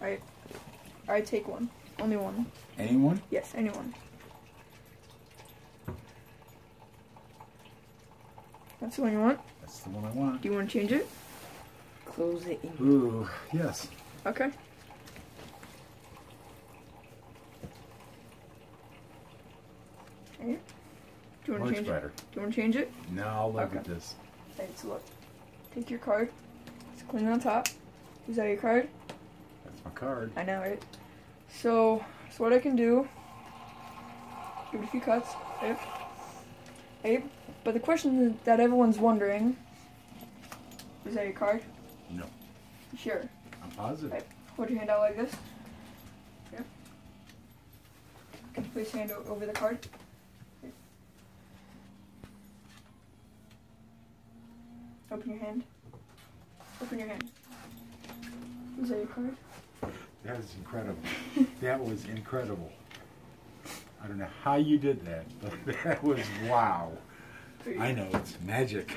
Alright. Alright, take one. Only one. Anyone? Yes, anyone. That's the one you want. That's the one I want. Do you want to change it? Close it in. Ooh, yes. Okay. Alright. Do you want to Much change better. it? Do you want to change it? Now look Okay. at this. Alright, so look. Take your card. It's clean on top. Is that your card? My card. I know, right? So, so what I can do, give it a few cuts, right? Right? But the question that everyone's wondering, is that your card? No. You Sure. I'm positive. Right. Hold your hand out like this. Yeah. Can you place your hand over the card? Open your hand. Open your hand. Is that your card? That is incredible. that was incredible. I don't know how you did that, but that was wow. I know, it's magic.